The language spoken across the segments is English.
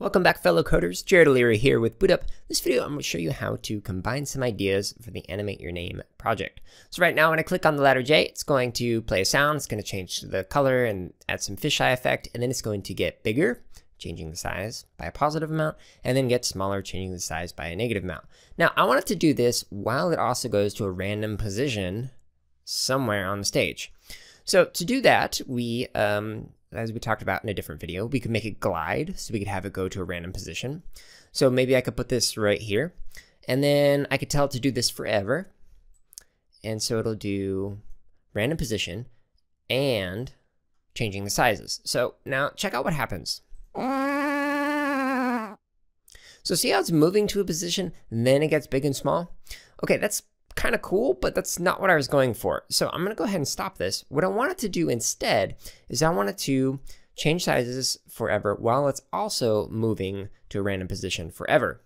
Welcome back fellow coders, Jared O'Leary here with BootUp. This video I'm going to show you how to combine some ideas for the Animate Your Name project. So right now when I click on the letter J, it's going to play a sound, it's going to change the color and add some fisheye effect, and then it's going to get bigger, changing the size by a positive amount, and then get smaller, changing the size by a negative amount. Now I wanted to do this while it also goes to a random position somewhere on the stage. So to do that, we um, as we talked about in a different video, we could make it glide, so we could have it go to a random position. So maybe I could put this right here, and then I could tell it to do this forever. And so it'll do random position and changing the sizes. So now check out what happens. So see how it's moving to a position, then it gets big and small? Okay, that's kind of cool, but that's not what I was going for. So I'm going to go ahead and stop this. What I wanted to do instead is I wanted to change sizes forever while it's also moving to a random position forever.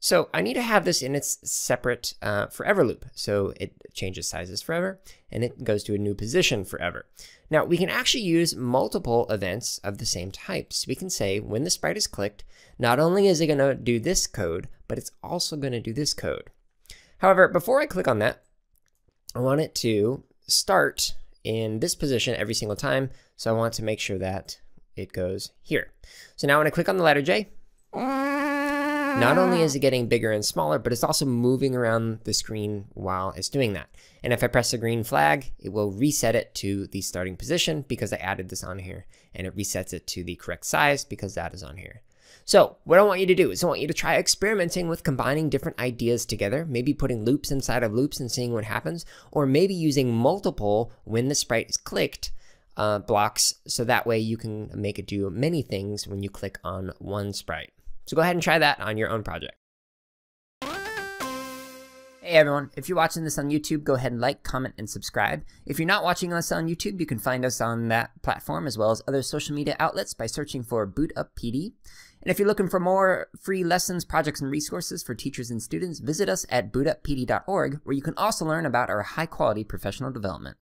So I need to have this in its separate uh, forever loop. So it changes sizes forever and it goes to a new position forever. Now we can actually use multiple events of the same type. So we can say when the sprite is clicked, not only is it going to do this code, but it's also going to do this code. However, before I click on that, I want it to start in this position every single time. So I want to make sure that it goes here. So now when I click on the letter J, not only is it getting bigger and smaller, but it's also moving around the screen while it's doing that. And if I press the green flag, it will reset it to the starting position because I added this on here and it resets it to the correct size because that is on here. So what I want you to do is I want you to try experimenting with combining different ideas together, maybe putting loops inside of loops and seeing what happens, or maybe using multiple when the sprite is clicked uh, blocks so that way you can make it do many things when you click on one sprite. So go ahead and try that on your own project. Hey everyone, if you're watching this on YouTube, go ahead and like, comment, and subscribe. If you're not watching us on YouTube, you can find us on that platform as well as other social media outlets by searching for BootUp PD. And if you're looking for more free lessons, projects, and resources for teachers and students, visit us at bootuppd.org, where you can also learn about our high quality professional development.